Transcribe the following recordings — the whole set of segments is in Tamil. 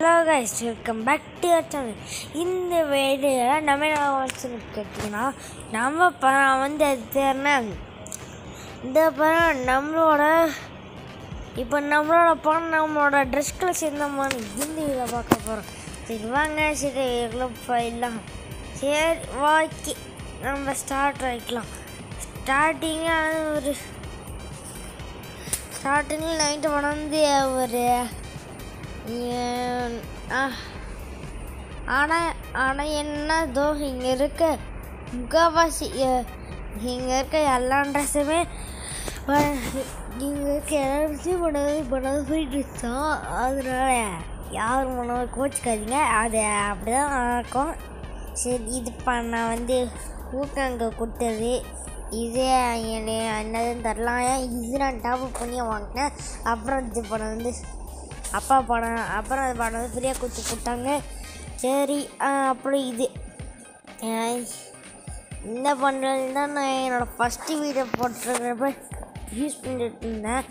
Hello guys welcome back to your channel இந்த வீடியோவில் நம்ம என்ன கேட்டிங்கன்னா நம்ம படம் வந்து அது என்ன? இந்த படம் நம்மளோட இப்போ நம்மளோட படம் நம்மளோட ட்ரெஸ் கலெக்ஷன் தான் இந்த பார்க்க போகிறோம் சரி வாங்க சரி போயிடலாம். சரி ஓகே. நம்ம ஸ்டார்ட் ஆகிக்கலாம் ஸ்டார்டிங்காக ஒரு ஸ்டார்டிங்கில் நைட்டு வளர்ந்து வந்து ஒரு ஆனால் ஆனால் என்னதோ இங்கே இருக்க முக்கால்வாசி இங்கே இருக்க எல்லா ட்ரெஸ்ஸுமே இங்கே இருக்க எல்லாத்தையும் பண்ணது பண்ணது போயிட்டு தான் அதனால யார் மனதை கோச்சிக்காதீங்க. அது அப்படி தான் நடக்கும். சரி இது பண்ண வந்து ஊக்கங்க கொடுத்தது. இதே என்ன என்னதுன்னு தரலாம் இது நான் டாப் பண்ணி வாங்கினேன். அப்புறம் இது பண்ண வந்து அப்பா படம் அப்புறம் அது படம் ஃப்ரீயாக கொடுத்து போட்டாங்க சரி அப்புறம் இது. இந்த பண்டில் தான் நான் என்னோடய ஃபஸ்ட்டு வீடியோ போட்டிருக்கிறப்ப யூஸ் பண்ணிட்டு இருந்தேன்.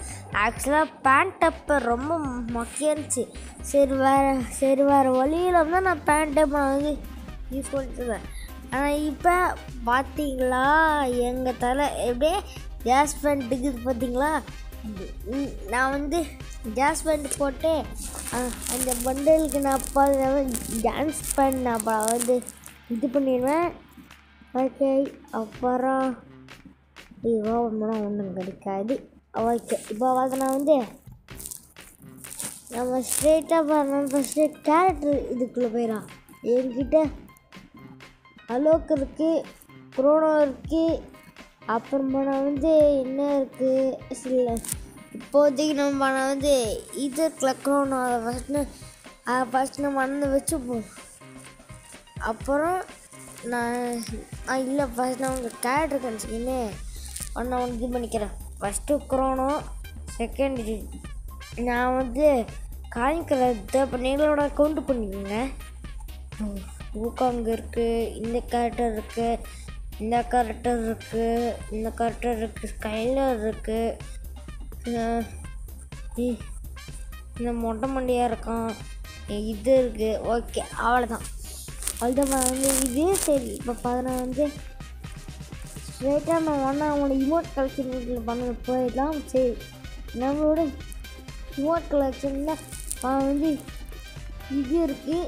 ஆக்சுவலாக பேண்ட் அப்போ ரொம்ப மக்கியிருந்துச்சு இருந்துச்சு. சரி வேறு சரி வேறு வழியில் தான் நான் பேண்ட் அப்போ நான் வந்து யூஸ் பண்ணிட்டு இருந்தேன். ஆனால் இப்போ பார்த்தீங்களா எங்கள் தலை எப்படியே கேஸ் பேண்ட் இது பார்த்தீங்களா நான் வந்து ஜாஸ் பேண்ட் போட்டு அந்த பண்டலுக்கு நான் அப்போ டான்ஸ் பண்ண நான் வந்து இது பண்ணிடுவேன். ஓகே அப்புறம் இவ்வளோ ஒன்றும் ஒன்றும் கிடைக்காது. ஓகே இப்போ வந்து நான் வந்து நம்ம ஸ்ட்ரெயிட்டாக பண்ணணும் ஃபஸ்ட்டு கேரக்டர் இதுக்குள்ளே போயிடலாம். என்கிட்ட அலோக் இருக்குது குரோனோ இருக்குது அப்புறமா நான் வந்து என்ன இருக்குது சில இப்போதைக்கு நம்ம பண்ண வந்து இது கிளக்கணும் குரோனோ அதை ஃபஸ்ட்டு ஃபஸ்ட் நம்ம மறந்து வச்சுப்போம். அப்புறம் நான் இல்லை ஃபஸ்ட் நான் உங்கள் கேரக்டர் கணிச்சிக்கின்னு ஒன்று ஒன்று இது பண்ணிக்கிறேன். ஃபஸ்ட்டு குரோனோ செகண்ட் நான் வந்து காய்க்கிறத இப்போ நீங்களோட கவுண்ட் பண்ணிக்கோங்க. ஊக்காங்க இருக்குது இந்த கேரக்டர் இருக்குது இந்த கரெக்டர் இருக்குது இந்த கரெக்டர் இருக்குது ஸ்கைலர் இருக்குது இந்த மொட்டை மண்டியாக இருக்கான். இது இருக்குது ஓகே அவ்வளோதான் அவ்வளோதான் வந்து இதே சரி. இப்போ பதினாறு வந்து ஸ்ட்ரெயிட்டாக நான் ஒன்றா அவங்களோட இமோட் கலெக்ஷன் பண்ண போயிடலாம். சரி. நம்மளோட இமோட் கலெக்ஷனில் வந்து இது இருக்குது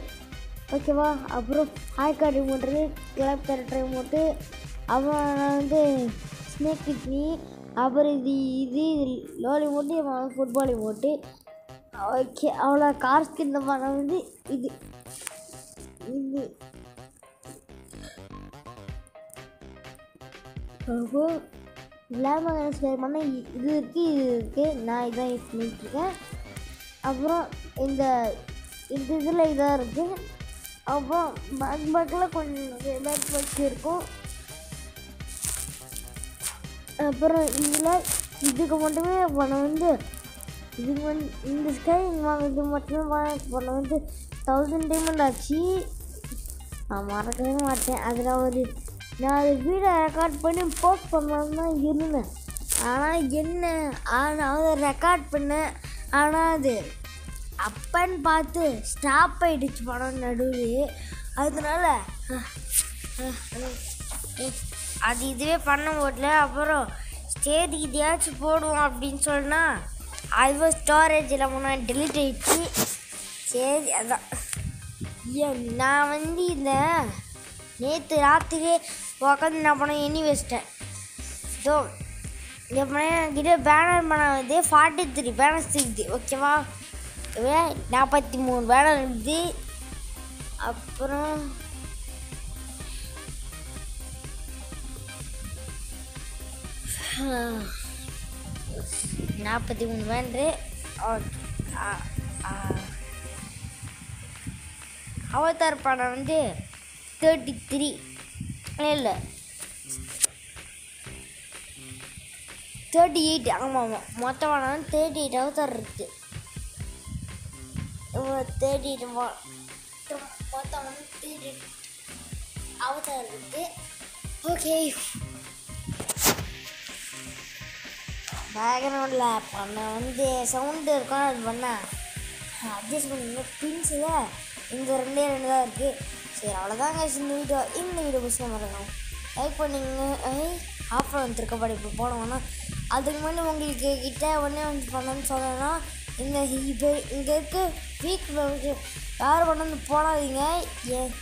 ஓகேவா? அப்புறம் ஹாய் கார்டு ரிமோட் இருக்குது கிளப் கேரக்டர் ரிமோட்டு அவன் வந்து ஸ்னேக் கிட்னி அப்புறம் இது இது லோலி மோட்டு ஃபுட்பால் மோட்டு ஓகே அவ்வளோ கார் ஸ்கின் பண்ண வந்து இது. இது. அப்புறம் லேமன் ஸ்கேர் பண்ண இது இருக்குது இது இருக்குது நான் இதான் யூஸ் பண்ணிட்டுருக்கேன் அப்புறம் இந்த இந்த இதில் இதாக இருக்குது அப்புறம் பேக் பேக்கில் கொஞ்சம் பேக் பேக் இருக்கும் அப்புறம் இதில் இதுக்கு மட்டுமே பணம் வந்து இதுக்கு வந்து இந்த ஸ்கை இது மட்டுமே பணம் வந்து தௌசண்ட் டைமண்ட் ஆச்சு. நான் மறக்கவே மாட்டேன். அதில் ஒரு நான் அது வீடியோ ரெக்கார்ட் பண்ணி போஸ்ட் பண்ணலான்னு தான் இருந்தேன். ஆனால் என்ன? ஆனால் அதை ரெக்கார்ட் பண்ணேன். ஆனால் அது அப்பன்னு பார்த்து ஸ்டாப் ஆயிடுச்சு படம் நடுவில் அதனால அது இதுவே பண்ண முடியல. அப்புறம் ஸ்டேஜ் இதையாச்சும் போடுவோம் அப்படின்னு சொன்னா அதுவும் ஸ்டோரேஜில் முன்னாடி டெலிட் ஆகிடுச்சு சரி அதான். ஏன் நான் வந்து இந்த நேற்று ராத்திரியே உட்காந்து நான் பண்ண எண்ணி வச்சிட்டேன். ஸோ இந்த படம் கிட்ட பேனர் பண்ண வந்து ஃபார்ட்டி த்ரீ பேனர் இருக்குது ஓகேவா நாற்பத்தி மூணு பேனர் இருந்து அப்புறம் நாற்பத்தி மூணு பேனரு அவதார் படம் வந்து தேர்ட்டி த்ரீ இல்லை. தேர்ட்டி எயிட் ஆமாம் ஆமாம் மொத்த படம் வந்து தேர்ட்டி எயிட் அவதார் இருக்குது தேர்ட்டி மொத்தம் வந்து தேர்ட்டி அவதார் ஓகே பேக்ரவுண்டில் பண்ண வந்து சவுண்டு இருக்கும் அது பண்ண? அட்ஜஸ்ட் பண்ணிங்க பின்ஸில் இந்த ரெண்டே ரெண்டு தான் இருக்குது சரி அவ்வளோதாங்க இந்த வீடியோ இந்த வீடியோ பிடிச்சா மறக்கணும் லைக் பண்ணிங்க ஆஃபர் வந்துருக்க படி இப்போ போனோம்னா அதுக்கு முன்னாடி உங்களுக்கு கிட்டே உடனே வந்து பண்ணணும்னு சொன்னேன்னா இந்த இப்போ இங்கே இருக்க. வீக் யார் கொண்டு போடாதீங்க. ஏன்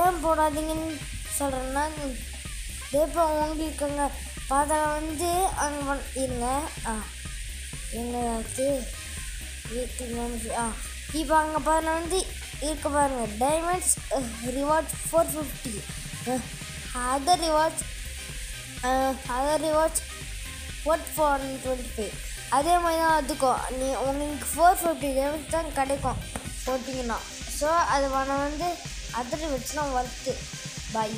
ஏன் போடாதீங்கன்னு சொல்கிறேன்னா இப்போ உங்களுக்கு அங்கே பார்த்தா வந்து அங்கே இருங்க. ஆ என்னது வீக்லி ஆ. இப்போ அங்கே பாருங்க வந்து இருக்க பாருங்க. Diamonds rewards four fifty other rewards other rewards four four twenty five அதே மாதிரி தான் அதுக்கும் நீ உங்களுக்கு ஃபோர் ஃபிஃப்டி டைமண்ட்ஸ் தான் கிடைக்கும். போட்டிங்கன்னா. ஸோ அது வந்து அதில் வச்சுலாம் ஒர்த்து பை